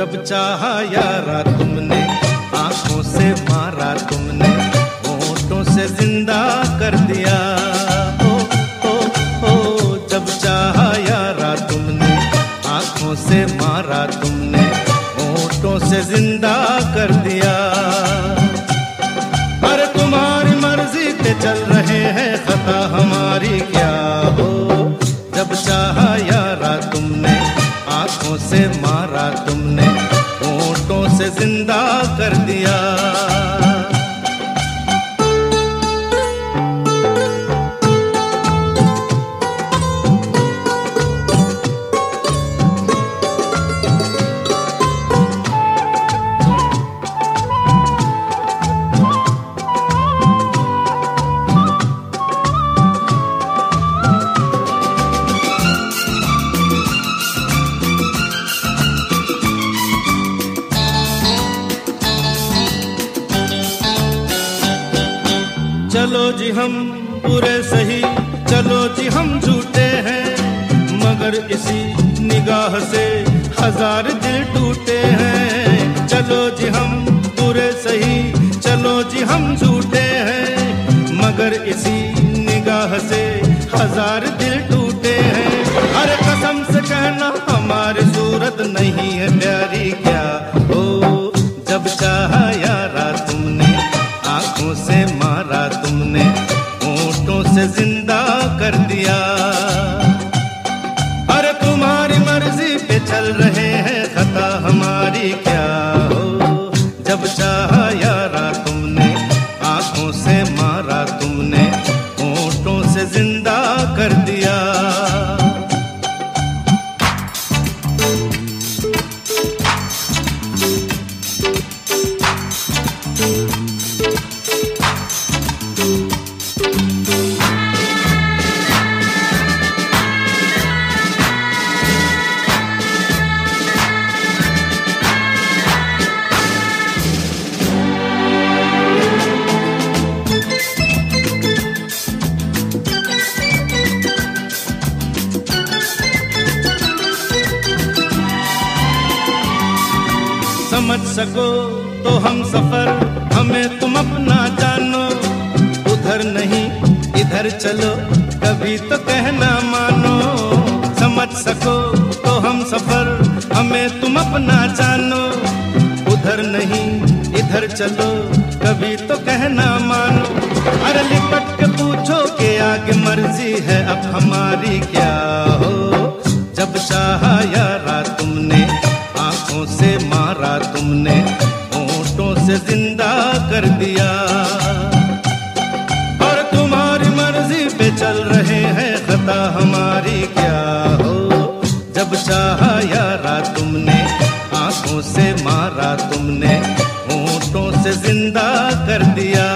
जब चाहा यारा तुमने, आँखों से मारा तुमने, होठों से ज़िंदा कर दिया। ओ ओ ओ, जब चाहा यारा तुमने, आँखों से मारा तुमने, होठों से ज़िंदा कर दिया। अरे तुम्हारी मर्ज़ी पे चल रहे हैं, खता हमारी क्या हो? जब चाहा चलो जी हम पूरे सही, चलो जी हम झूठे हैं। मगर इसी निगाह से हज़ार दिल टूटे हैं। चलो जी हम पूरे सही, चलो जी हम झूठे हैं। मगर इसी निगाह से हज़ार दिल टूटे हैं। अरे कसम से कहना हमारी सूरत नहीं है प्यारी। जब चाहा यारा तुमने आँखों से मारा तुमने ओटों से ज़िंदा कर दिया। समझ सको तो हम सफ़र, हमें तुम अपना जानो। उधर नहीं, इधर चलो, कभी तो कहना मानो। समझ सको तो हम सफ़र, हमें तुम अपना जानो। उधर नहीं, इधर चलो, कभी तो कहना मानो। अरे लिपट के पूछो के आगे मर्ज़ी है, अब हमारी क्या हो? जब चाहा यारा तुमने आँखों से मारा तुमने, होठों से ज़िंदा कर दिया। और तुम्हारी मर्ज़ी पे चल रहे हैं खता हमारी क्या हो? जब चाह यारा तुमने, आँखों से मारा तुमने, होठों से ज़िंदा कर दिया।